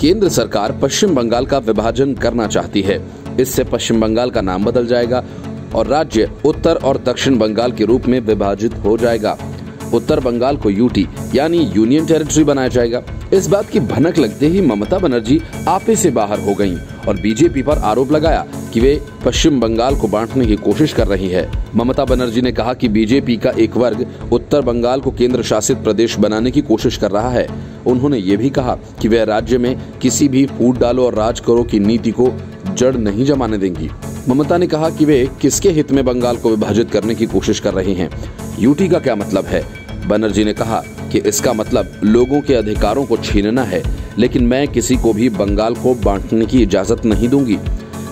केंद्र सरकार पश्चिम बंगाल का विभाजन करना चाहती है। इससे पश्चिम बंगाल का नाम बदल जाएगा और राज्य उत्तर और दक्षिण बंगाल के रूप में विभाजित हो जाएगा। उत्तर बंगाल को यूटी यानी यूनियन टेरिटरी बनाया जाएगा। इस बात की भनक लगते ही ममता बनर्जी आपे से बाहर हो गई और बीजेपी पर आरोप लगाया कि वे पश्चिम बंगाल को बांटने की कोशिश कर रही है। ममता बनर्जी ने कहा कि बीजेपी का एक वर्ग उत्तर बंगाल को केंद्र शासित प्रदेश बनाने की कोशिश कर रहा है। उन्होंने ये भी कहा कि वे राज्य में किसी भी फूट डालो और राज करो की नीति को जड़ नहीं जमाने देंगी। ममता ने कहा कि वे किसके हित में बंगाल को विभाजित करने की कोशिश कर रहे हैं। यूटी का क्या मतलब है? बनर्जी ने कहा कि इसका मतलब लोगों के अधिकारों को छीनना है, लेकिन मैं किसी को भी बंगाल को बांटने की इजाज़त नहीं दूँगी।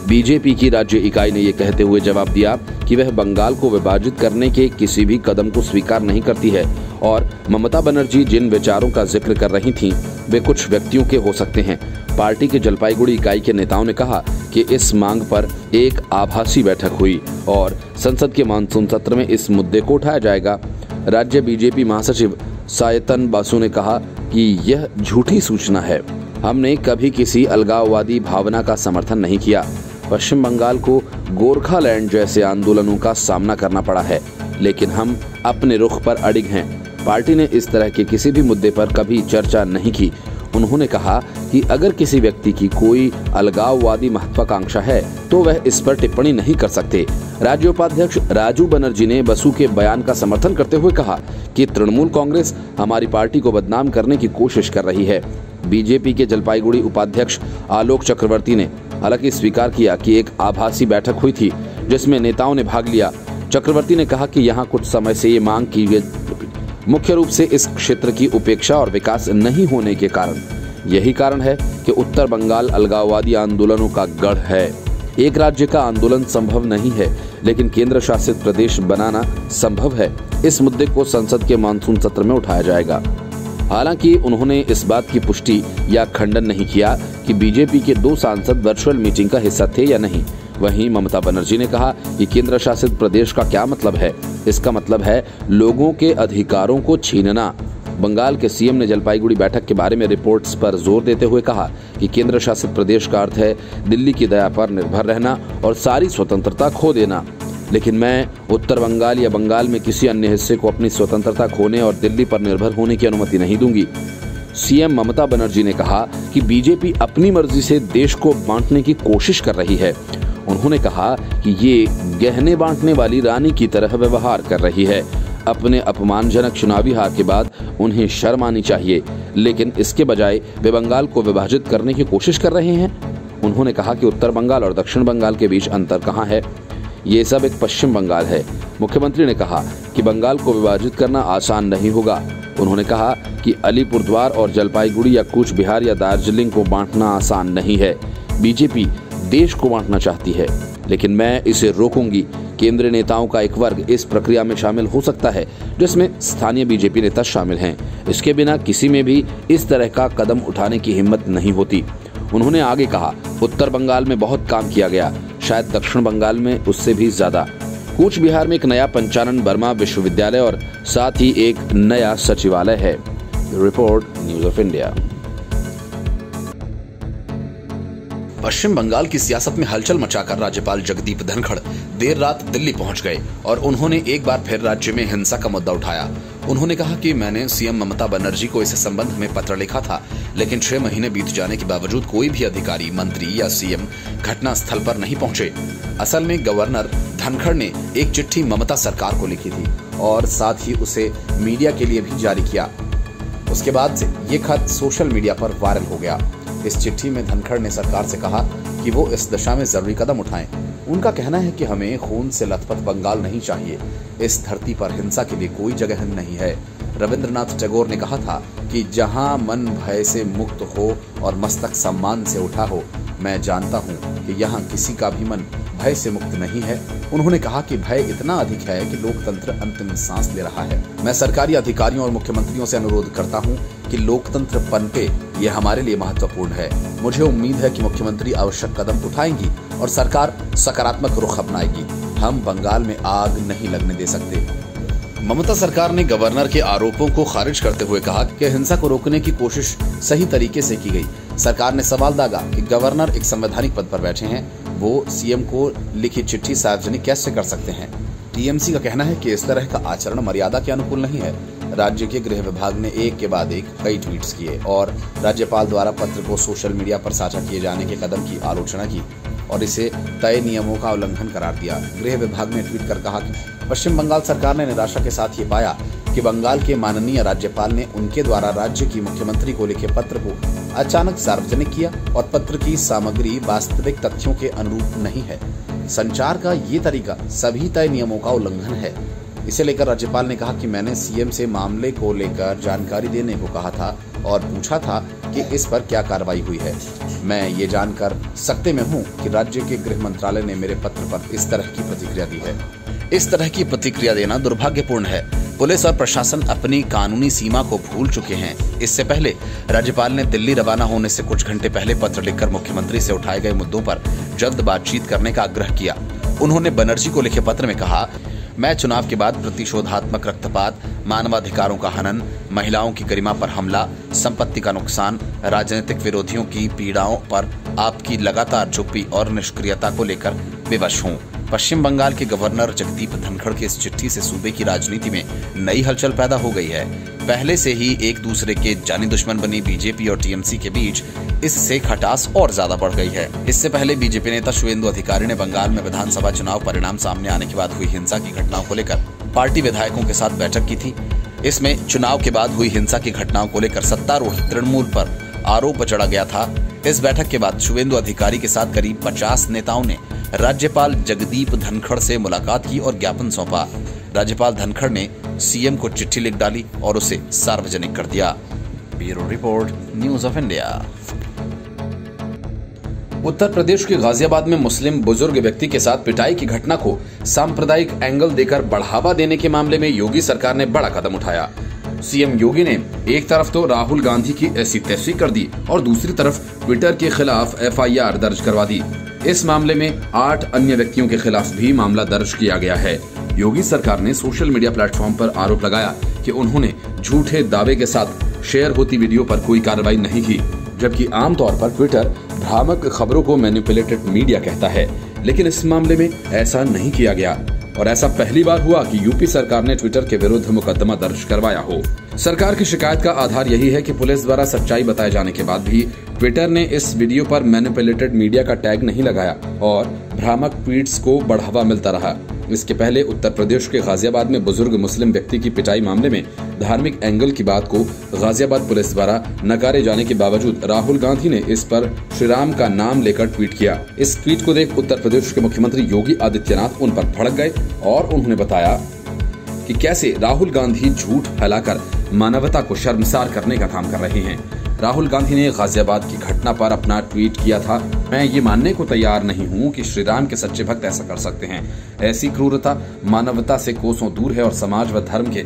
बीजेपी की राज्य इकाई ने यह कहते हुए जवाब दिया कि वह बंगाल को विभाजित करने के किसी भी कदम को स्वीकार नहीं करती है और ममता बनर्जी जिन विचारों का ज़िक्र कर रही थीं, वे कुछ व्यक्तियों के हो सकते हैं। पार्टी के जलपाईगुड़ी इकाई के नेताओं ने कहा कि इस मांग पर एक आभासी बैठक हुई और संसद के मानसून सत्र में इस मुद्दे को उठाया जाएगा। राज्य बीजेपी महासचिव सायतन बासु ने कहा कि यह झूठी सूचना है। हमने कभी किसी अलगाववादी भावना का समर्थन नहीं किया। पश्चिम बंगाल को गोरखालैंड जैसे आंदोलनों का सामना करना पड़ा है। लेकिन हम अपने रुख पर अडिग हैं। पार्टी ने इस तरह के किसी भी मुद्दे पर कभी चर्चा नहीं की। उन्होंने कहा कि अगर किसी व्यक्ति की कोई अलगाववादी महत्वाकांक्षा है तो वह इस पर टिप्पणी नहीं कर सकते। राज्य उपाध्यक्ष राजू बनर्जी ने बसु के बयान का समर्थन करते हुए कहा कि तृणमूल कांग्रेस हमारी पार्टी को बदनाम करने की कोशिश कर रही है। बीजेपी के जलपाईगुड़ी उपाध्यक्ष आलोक चक्रवर्ती ने हालाँकि स्वीकार किया कि एक आभासी बैठक हुई थी, जिसमें नेताओं ने भाग लिया। चक्रवर्ती ने कहा कि यहाँ कुछ समय से ये मांग की गई। मुख्य रूप से इस क्षेत्र की उपेक्षा और विकास नहीं होने के कारण। यही कारण है कि उत्तर बंगाल अलगाववादी आंदोलनों का गढ़ है। एक राज्य का आंदोलन संभव नहीं है, लेकिन केंद्र शासित प्रदेश बनाना संभव है। इस मुद्दे को संसद के मानसून सत्र में उठाया जाएगा। हालाँकि उन्होंने इस बात की पुष्टि या खंडन नहीं किया कि बीजेपी के दो सांसद वर्चुअल मीटिंग का हिस्सा थे या नहीं। वहीं ममता बनर्जी ने कहा कि केंद्र शासित प्रदेश का क्या मतलब है? इसका मतलब है लोगों के अधिकारों को छीनना। बंगाल के सीएम ने जलपाईगुड़ी बैठक के बारे में रिपोर्ट्स पर ज़ोर देते हुए कहा कि केंद्र शासित प्रदेश का अर्थ है दिल्ली की दया पर निर्भर रहना और सारी स्वतंत्रता खो देना। लेकिन मैं उत्तर बंगाल या बंगाल में किसी अन्य हिस्से को अपनी स्वतंत्रता खोने और दिल्ली पर निर्भर होने की अनुमति नहीं दूँगी। सीएम ममता बनर्जी ने कहा कि बीजेपी अपनी मर्ज़ी से देश को बांटने की कोशिश कर रही है। उन्होंने कहा कि ये गहने बांटने वाली रानी की तरह व्यवहार कर रही है। अपने अपमानजनक चुनावी हार के बाद उन्हें शर्म आनी चाहिए, लेकिन इसके बजाय वे बंगाल को विभाजित करने की कोशिश कर रहे हैं। उन्होंने कहा कि उत्तर बंगाल और दक्षिण बंगाल के बीच अंतर कहाँ है? ये सब एक पश्चिम बंगाल है। मुख्यमंत्री ने कहा कि बंगाल को विभाजित करना आसान नहीं होगा। उन्होंने कहा कि अलीपुरद्वार और जलपाईगुड़ी या कूच बिहार या दार्जिलिंग को बांटना आसान नहीं है। बीजेपी देश को बांटना चाहती है। लेकिन मैं इसे रोकूँगी। केंद्रीय नेताओं का एक वर्ग इस प्रक्रिया में शामिल हो सकता है, जिसमें स्थानीय बीजेपी नेता शामिल हैं। इसके बिना किसी में भी इस तरह का कदम उठाने की हिम्मत नहीं होती। उन्होंने आगे कहा, उत्तर बंगाल में बहुत काम किया गया। शायद दक्षिण बंगाल में उससे भी ज़्यादा। कूच बिहार में एक नया पंचानन वर्मा विश्वविद्यालय और साथ ही एक नया सचिवालय है। Report news of India Paschim Bengal की सियासत में हलचल मचाकर राज्यपाल जगदीप धनखड़ देर रात दिल्ली पहुँच गए और उन्होंने एक बार फिर राज्य में हिंसा का मुद्दा उठाया। उन्होंने कहा कि मैंने सीएम ममता बनर्जी को इस संबंध में पत्र लिखा था, लेकिन छह महीने बीत जाने के बावजूद कोई भी अधिकारी, मंत्री या सीएम घटना स्थल पर नहीं पहुँचे। असल में गवर्नर धनखड़ ने एक चिट्ठी ममता सरकार को लिखी थी और साथ ही उसे मीडिया के लिए भी जारी किया। उसके बाद से ये खत सोशल मीडिया पर वायरल हो गया। इस चिट्ठी में धनखड़ ने सरकार से कहा कि वो इस दशा में ज़रूरी कदम उठाएँ। उनका कहना है कि हमें खून से लथपथ बंगाल नहीं चाहिए। इस धरती पर हिंसा के लिए कोई जगह नहीं है। रविंद्रनाथ टैगोर ने कहा था कि जहाँ मन भय से मुक्त हो और मस्तक सम्मान से उठा हो, मैं जानता हूँ कि यहाँ किसी का भी मन भय से मुक्त नहीं है। उन्होंने कहा कि भय इतना अधिक है कि लोकतंत्र अंतिम सांस ले रहा है। मैं सरकारी अधिकारियों और मुख्यमंत्रियों से अनुरोध करता हूँ कि लोकतंत्र पनपे ये हमारे लिए महत्वपूर्ण है। मुझे उम्मीद है कि मुख्यमंत्री आवश्यक कदम उठाएँगी और सरकार सकारात्मक रुख अपनाएगी। हम बंगाल में आग नहीं लगने दे सकते। ममता सरकार ने गवर्नर के आरोपों को खारिज करते हुए कहा कि हिंसा को रोकने की कोशिश सही तरीके से की गई। सरकार ने सवाल दागा कि गवर्नर एक संवैधानिक पद पर बैठे हैं। वो सीएम को लिखी चिट्ठी सार्वजनिक कैसे कर सकते हैं। टीएमसी का कहना है कि इस तरह का आचरण मर्यादा के अनुकूल नहीं है। राज्य के गृह विभाग ने एक के बाद एक कई ट्वीट किए और राज्यपाल द्वारा पत्र को सोशल मीडिया पर साझा किए जाने के कदम की आलोचना की। और इसे तय नियमों का उल्लंघन करार दिया। गृह विभाग ने ट्वीट कर कहा कि पश्चिम बंगाल सरकार ने निराशा के साथ ये पाया कि बंगाल के माननीय राज्यपाल ने उनके द्वारा राज्य की मुख्यमंत्री को लिखे पत्र को अचानक सार्वजनिक किया और पत्र की सामग्री वास्तविक तथ्यों के अनुरूप नहीं है। संचार का ये तरीका सभी तय नियमों का उल्लंघन है। इसे लेकर राज्यपाल ने कहा कि मैंने सीएम से मामले को लेकर जानकारी देने को कहा था और पूछा था कि इस पर क्या कार्रवाई हुई है। मैं ये जानकर सकते में हूँ कि राज्य के गृह मंत्रालय ने मेरे पत्र पर इस तरह की प्रतिक्रिया दी है। इस तरह की प्रतिक्रिया देना दुर्भाग्यपूर्ण है। पुलिस और प्रशासन अपनी कानूनी सीमा को भूल चुके हैं। इससे पहले राज्यपाल ने दिल्ली रवाना होने से कुछ घंटे पहले पत्र लिखकर मुख्यमंत्री से उठाए गए मुद्दों पर जल्द बातचीत करने का आग्रह किया। उन्होंने बनर्जी को लिखे पत्र में कहा मैं चुनाव के बाद प्रतिशोधात्मक रक्तपात, मानवाधिकारों का हनन, महिलाओं की गरिमा पर हमला, संपत्ति का नुकसान, राजनीतिक विरोधियों की पीड़ाओं पर आपकी लगातार चुप्पी और निष्क्रियता को लेकर विवश हूँ। पश्चिम बंगाल के गवर्नर जगदीप धनखड़ की इस चिट्ठी से सूबे की राजनीति में नई हलचल पैदा हो गई है। पहले से ही एक दूसरे के जानी दुश्मन बनी बीजेपी और टीएमसी के बीच इससे खटास और ज़्यादा बढ़ गई है। इससे पहले बीजेपी नेता शुभेंदु अधिकारी ने बंगाल में विधानसभा चुनाव परिणाम सामने आने के बाद हुई हिंसा की घटनाओं को लेकर पार्टी विधायकों के साथ बैठक की थी। इसमें चुनाव के बाद हुई हिंसा की घटनाओं को लेकर सत्तारूढ़ तृणमूल पर आरोप चढ़ा गया था। इस बैठक के बाद शुभेंदु अधिकारी के साथ करीब 50 नेताओं ने राज्यपाल जगदीप धनखड़ से मुलाकात की और ज्ञापन सौंपा। राज्यपाल धनखड़ ने सीएम को चिट्ठी लिख डाली और उसे सार्वजनिक कर दिया। Bureau report, news of India. Uttar Pradesh के गाजियाबाद में मुस्लिम बुज़ुर्ग व्यक्ति के साथ पिटाई की घटना को सांप्रदायिक एंगल देकर बढ़ावा देने के मामले में योगी सरकार ने बड़ा कदम उठाया। सीएम योगी ने एक तरफ़ तो राहुल गांधी की ऐसी तैसी कर दी और दूसरी तरफ़ ट्विटर के खिलाफ एफआईआर दर्ज करवा दी। इस मामले में आठ अन्य व्यक्तियों के खिलाफ भी मामला दर्ज किया गया है। योगी सरकार ने सोशल मीडिया प्लेटफॉर्म पर आरोप लगाया कि उन्होंने झूठे दावे के साथ शेयर होती वीडियो पर कोई कार्रवाई नहीं की, जबकि आमतौर पर ट्विटर भ्रामक खबरों को मैनिपुलेटेड मीडिया कहता है। लेकिन इस मामले में ऐसा नहीं किया गया। और ऐसा पहली बार हुआ कि यूपी सरकार ने ट्विटर के विरुद्ध मुकदमा दर्ज करवाया हो। सरकार की शिकायत का आधार यही है कि पुलिस द्वारा सच्चाई बताए जाने के बाद भी ट्विटर ने इस वीडियो पर मैनिपुलेटेड मीडिया का टैग नहीं लगाया और भ्रामक ट्वीट को बढ़ावा मिलता रहा। इसके पहले उत्तर प्रदेश के गाजियाबाद में बुज़ुर्ग मुस्लिम व्यक्ति की पिटाई मामले में धार्मिक एंगल की बात को गाजियाबाद पुलिस द्वारा नकारे जाने के बावजूद राहुल गांधी ने इस पर श्रीराम का नाम लेकर ट्वीट किया। इस ट्वीट को देख उत्तर प्रदेश के मुख्यमंत्री योगी आदित्यनाथ उन पर भड़क गए और उन्होंने बताया कि कैसे राहुल गांधी झूठ फैलाकर मानवता को शर्मसार करने का काम कर रहे हैं। राहुल गांधी ने गाजियाबाद की घटना पर अपना ट्वीट किया था। मैं ये मानने को तैयार नहीं हूँ कि श्री राम के सच्चे भक्त ऐसा कर सकते हैं। ऐसी क्रूरता, मानवता से कोसों दूर है और समाज व धर्म के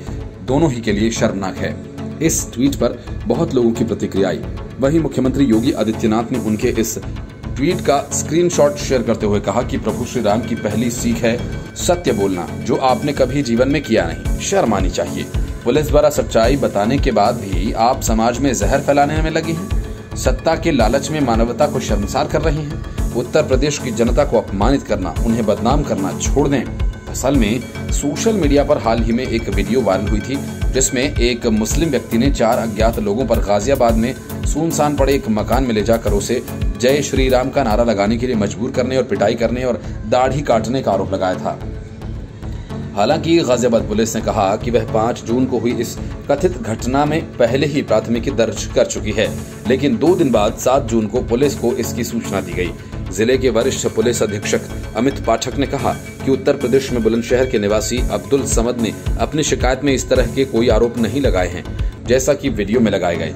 दोनों ही के लिए शर्मनाक है। इस ट्वीट पर बहुत लोगों की प्रतिक्रिया आई। वहीं मुख्यमंत्री योगी आदित्यनाथ ने उनके इस ट्वीट का स्क्रीनशॉट शेयर करते हुए कहा कि प्रभु श्री राम की पहली सीख है सत्य बोलना, जो आपने कभी जीवन में किया नहीं। शर्म आनी चाहिए। पुलिस द्वारा सच्चाई बताने के बाद भी आप समाज में जहर फैलाने में लगी हैं। सत्ता के लालच में मानवता को शर्मसार कर रही हैं। उत्तर प्रदेश की जनता को अपमानित करना, उन्हें बदनाम करना छोड़ दें। असल में, सोशल मीडिया पर हाल ही में एक वीडियो वायरल हुई थी, जिसमें एक मुस्लिम व्यक्ति ने चार अज्ञात लोगों पर गाजियाबाद में सुनसान पड़े एक मकान में ले जाकर उसे जय श्री राम का नारा लगाने के लिए मजबूर करने और पिटाई करने और दाढ़ी काटने का आरोप लगाया था। हालाँकि गाजियाबाद पुलिस ने कहा कि वह 5 जून को हुई इस कथित घटना में पहले ही प्राथमिकी दर्ज कर चुकी है, लेकिन दो दिन बाद 7 जून को पुलिस को इसकी सूचना दी गई। ज़िले के वरिष्ठ पुलिस अधीक्षक अमित पाठक ने कहा कि उत्तर प्रदेश में बुलंदशहर के निवासी अब्दुल समद ने अपनी शिकायत में इस तरह के कोई आरोप नहीं लगाए हैं, जैसा कि वीडियो में लगाए गए।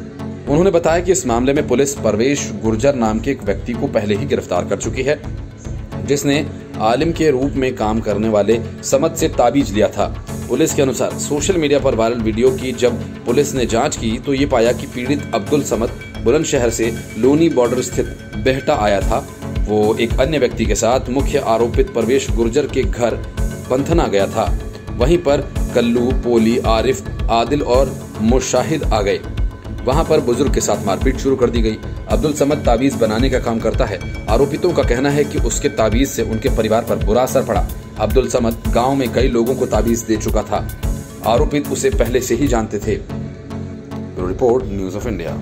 उन्होंने बताया कि इस मामले में पुलिस परवेश गुर्जर नाम के एक व्यक्ति को पहले ही गिरफ़्तार कर चुकी है। जिसने आलिम के रूप में काम करने वाले समद से ताबीज लिया था। पुलिस के अनुसार सोशल मीडिया पर वायरल वीडियो की जब पुलिस ने जाँच की तो ये पाया कि पीड़ित अब्दुल समद बुलंदशहर से लोनी बॉर्डर स्थित बेहटा आया था। वो एक अन्य व्यक्ति के साथ मुख्य आरोपित प्रवेश गुर्जर के घर पंथना गया था। वहीं पर कल्लू, पोली, आरिफ, आदिल और मुशाहिद आ गए। वहाँ पर बुज़ुर्ग के साथ मारपीट शुरू कर दी गई। अब्दुल समद ताबीज बनाने का काम करता है। आरोपितों का कहना है कि उसके ताबीज से उनके परिवार पर बुरा असर पड़ा। अब्दुल समद गाँव में कई लोगों को ताबीज दे चुका था। आरोपित उसे पहले से ही जानते थे। Report, news of India.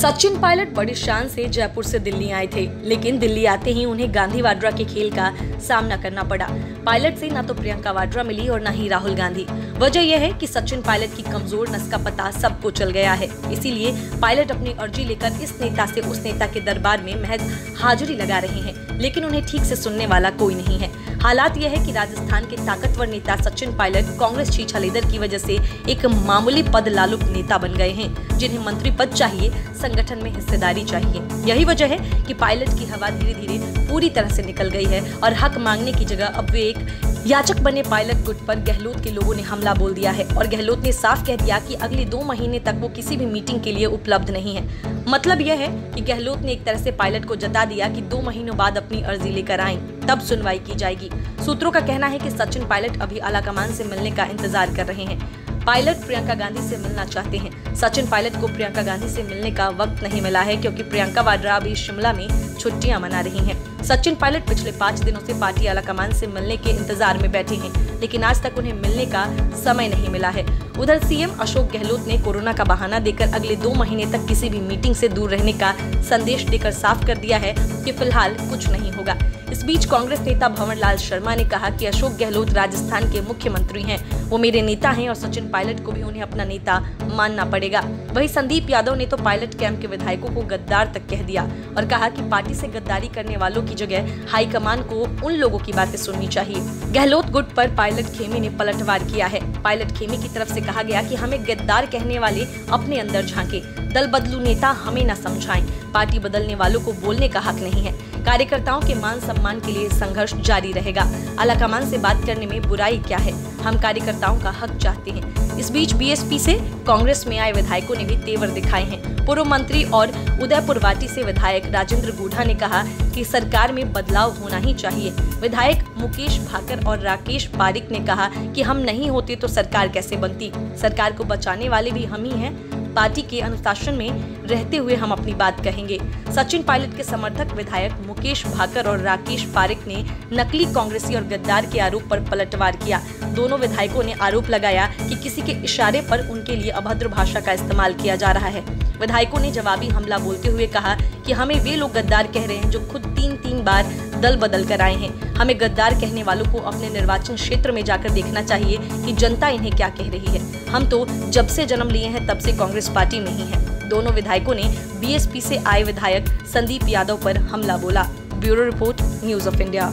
Sachin Pilot बड़ी शान से जयपुर से दिल्ली आए थे, लेकिन दिल्ली आते ही उन्हें गांधी वाड्रा के खेल का सामना करना पड़ा। पायलट से न तो प्रियंका वाड्रा मिली और न ही राहुल गांधी। वजह यह है कि सचिन पायलट की कमज़ोर नस का पता सबको चल गया है। इसीलिए पायलट अपनी अर्जी लेकर इस नेता से उस नेता के दरबार में महज हाजिरी लगा रहे हैं, लेकिन उन्हें ठीक से सुनने वाला कोई नहीं है। हालात यह है कि राजस्थान के ताकतवर नेता सचिन पायलट, कांग्रेस छीछा की वजह से एक मामूली पद लालुक नेता बन गए हैं, जिन्हें मंत्री पद चाहिए, संगठन में हिस्सेदारी चाहिए। यही वजह है कि पायलट की हवा धीरे धीरे पूरी तरह से निकल गई है और हक मांगने की जगह अब वे एक याचक बने पायलट गुट पर गहलोत के लोगों ने हमला बोल दिया है और गहलोत ने साफ़ कह दिया कि अगले दो महीने तक वो किसी भी मीटिंग के लिए उपलब्ध नहीं है। मतलब यह है कि गहलोत ने एक तरह से पायलट को जता दिया कि दो महीनों बाद अपनी अर्जी लेकर आए। तब सुनवाई की जाएगी। सूत्रों का कहना है कि सचिन पायलट अभी आलाकमान से मिलने का इंतज़ार कर रहे हैं। पायलट प्रियंका गांधी से मिलना चाहते हैं। सचिन पायलट को प्रियंका गांधी से मिलने का वक्त नहीं मिला है क्योंकि प्रियंका वाड्रा अभी शिमला में छुट्टियाँ मना रही हैं। सचिन पायलट पिछले पाँच दिनों से पार्टी आला कमान से मिलने के इंतज़ार में बैठे हैं, लेकिन आज तक उन्हें मिलने का समय नहीं मिला है। उधर सीएम अशोक गहलोत ने कोरोना का बहाना देकर अगले दो महीने तक किसी भी मीटिंग से दूर रहने का संदेश देकर साफ़ कर दिया है कि फ़िलहाल कुछ नहीं होगा। इस बीच कांग्रेस नेता भवन लाल शर्मा ने कहा कि अशोक गहलोत राजस्थान के मुख्यमंत्री हैं। वो मेरे नेता हैं और सचिन पायलट को भी उन्हें अपना नेता मानना पड़ेगा। वही संदीप यादव ने तो पायलट कैंप के विधायकों को गद्दार तक कह दिया और कहा कि पार्टी से गद्दारी करने वालों की जगह हाईकमान को उन लोगों की बातें सुननी चाहिए। गहलोत गुट पर पायलट खेमे ने पलटवार किया है। पायलट खेमी की तरफ़ से कहा गया कि हमें गद्दार कहने वाले अपने अंदर झांके। दल बदलू नेता हमें न समझाएँ। पार्टी बदलने वालों को बोलने का हक नहीं है। कार्यकर्ताओं के मान सम्मान के लिए संघर्ष जारी रहेगा। आलाकमान से बात करने में बुराई क्या है? हम कार्यकर्ताओं का हक चाहते हैं। इस बीच बीएसपी से कांग्रेस में आए विधायकों ने भी तेवर दिखाए हैं। पूर्व मंत्री और उदयपुर वाटी से विधायक राजेंद्र गुढ़ा ने कहा कि सरकार में बदलाव होना ही चाहिए। विधायक मुकेश भाकर और राकेश पारिक ने कहा कि हम नहीं होते तो सरकार कैसे बनती? सरकार को बचाने वाले भी हम ही हैं। पार्टी के अनुशासन में रहते हुए हम अपनी बात कहेंगे। सचिन पायलट के समर्थक विधायक मुकेश भाकर और राकेश पारिक ने नकली कांग्रेसी और गद्दार के आरोप पर पलटवार किया। दोनों विधायकों ने आरोप लगाया कि किसी के इशारे पर उनके लिए अभद्र भाषा का इस्तेमाल किया जा रहा है। विधायकों ने जवाबी हमला बोलते हुए कहा कि हमें वे लोग गद्दार कह रहे हैं जो खुद तीन तीन बार दल बदल कर आए हैं। हमें गद्दार कहने वालों को अपने निर्वाचन क्षेत्र में जाकर देखना चाहिए कि जनता इन्हें क्या कह रही है। हम तो जब से जन्म लिए हैं, तब से कांग्रेस पार्टी में ही है। दोनों विधायकों ने बीएसपी से आए विधायक संदीप यादव पर हमला बोला। Bureau report, news of India.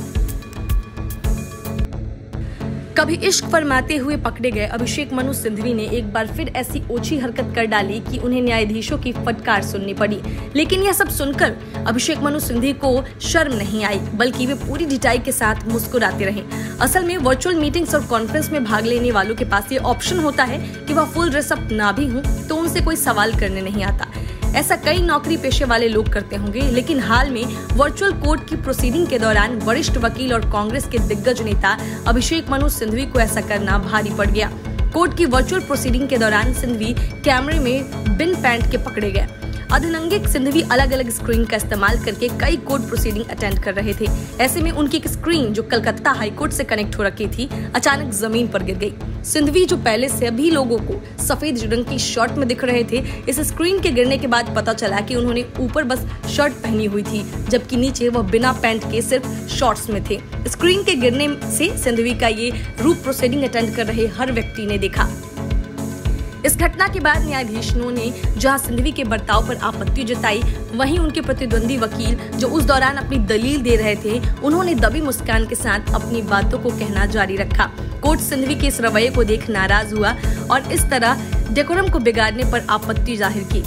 कभी इश्क फरमाते हुए पकड़े गए। अभिषेक मनु सिंधवी ने एक बार फिर ऐसी ओछी हरकत कर डाली कि उन्हें न्यायाधीशों की फटकार सुननी पड़ी। लेकिन यह सब सुनकर अभिषेक मनु सिंधवी को शर्म नहीं आई, बल्कि वे पूरी डिटाई के साथ मुस्कुराते रहे। असल में वर्चुअल मीटिंग्स और कॉन्फ्रेंस में भाग लेने वालों के पास ये ऑप्शन होता है कि वह फुल ड्रेसअप ना भी हूँ तो उनसे कोई सवाल करने नहीं आता। ऐसा कई नौकरी पेशे वाले लोग करते होंगे, लेकिन हाल में वर्चुअल कोर्ट की प्रोसीडिंग के दौरान वरिष्ठ वकील और कांग्रेस के दिग्गज नेता अभिषेक मनु सिंधवी को ऐसा करना भारी पड़ गया। कोर्ट की वर्चुअल प्रोसीडिंग के दौरान सिंधवी कैमरे में बिन पैंट के पकड़े गए। अधिनंगिक सिंधवी अलग अलग स्क्रीन का इस्तेमाल करके कई कोर्ट प्रोसीडिंग अटेंड कर रहे थे। ऐसे में उनकी एक स्क्रीन जो कलकत्ता हाईकोर्ट से कनेक्ट हो रखी थी, अचानक ज़मीन पर गिर गई। सिंधवी जो पहले सभी लोगों को सफ़ेद रंग की शर्ट में दिख रहे थे, इस स्क्रीन के गिरने के बाद पता चला कि उन्होंने ऊपर बस शर्ट पहनी हुई थी, जबकि नीचे वह बिना पैंट के सिर्फ़ शॉर्ट्स में थे। स्क्रीन के गिरने से सिंधवी का ये रूप प्रोसीडिंग अटेंड कर रहे हर व्यक्ति ने देखा। इस घटना के बाद न्यायाधीशों ने जहाँ सिंधवी के बर्ताव पर आपत्ति जताई, वहीं उनके प्रतिद्वंदी वकील जो उस दौरान अपनी दलील दे रहे थे, उन्होंने दबी मुस्कान के साथ अपनी बातों को कहना जारी रखा। कोर्ट सिंधवी के इस रवैये को देख नाराज़ हुआ और इस तरह डेकोरम को बिगाड़ने पर आपत्ति ज़ाहिर की।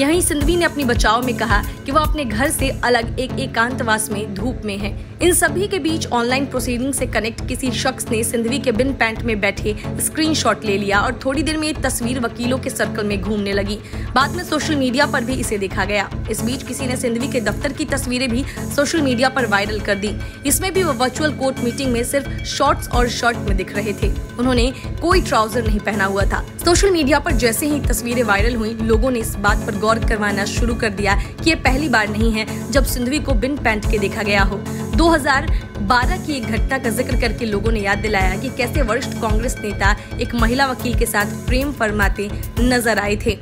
यहीं सिंधवी ने अपनी बचाव में कहा कि वो अपने घर से अलग एक एकांतवास में, धूप में है। इन सभी के बीच ऑनलाइन प्रोसीडिंग से कनेक्ट किसी शख्स ने सिंधवी के बिन पैंट में बैठे स्क्रीनशॉट ले लिया और थोड़ी देर में ये तस्वीर वकीलों के सर्कल में घूमने लगी। बाद में सोशल मीडिया पर भी इसे देखा गया। इस बीच किसी ने सिंधवी के दफ्तर की तस्वीरें भी सोशल मीडिया पर वायरल कर दी। इसमें भी वो वर्चुअल कोर्ट मीटिंग में सिर्फ़ शॉर्ट्स और शर्ट में दिख रहे थे। उन्होंने कोई ट्राउज़र नहीं पहना हुआ था। सोशल मीडिया पर जैसे ही तस्वीरें वायरल हुई, लोगों ने इस बात पर गौर करवाना शुरू कर दिया कि ये पहली बार नहीं है जब सिंधवी को बिन पैंट के देखा गया हो। 2012 की एक घटना का ज़िक्र करके लोगों ने याद दिलाया कि कैसे वरिष्ठ कांग्रेस नेता एक महिला वकील के साथ प्रेम फरमाते नज़र आए थे,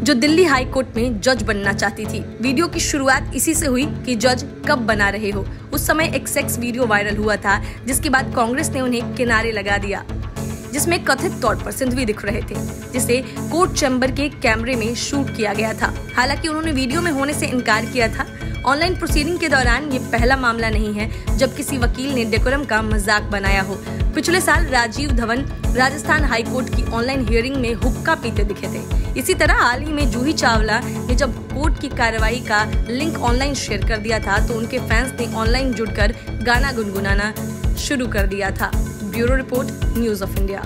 जो दिल्ली हाई कोर्ट में जज बनना चाहती थी। वीडियो की शुरुआत इसी से हुई कि जज कब बना रहे हो। उस समय एक सेक्स वीडियो वायरल हुआ था, जिसके बाद कांग्रेस ने उन्हें किनारे लगा दिया। जिसमें कथित तौर पर सिंधवी दिख रहे थे, जिसे कोर्ट चैम्बर के कैमरे में शूट किया गया था। हालाँकि उन्होंने वीडियो में होने से इनकार किया था। ऑनलाइन प्रोसीडिंग के दौरान ये पहला मामला नहीं है, जब किसी वकील ने डेकोरम का मज़ाक बनाया हो। पिछले साल राजीव धवन राजस्थान हाई कोर्ट की ऑनलाइन हियरिंग में हुक्का पीते दिखे थे। इसी तरह हाल ही में जूही चावला ने जब कोर्ट की कार्रवाई का लिंक ऑनलाइन शेयर कर दिया था तो उनके फैंस ने ऑनलाइन जुड़कर गाना गुनगुनाना शुरू कर दिया था। Bureau report news of India